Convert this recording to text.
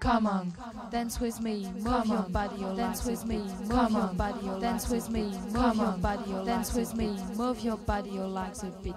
Come on, dance with me, move your body, dance with me, move your body, dance with me, move your body, dance with me, move your body, or like a beat.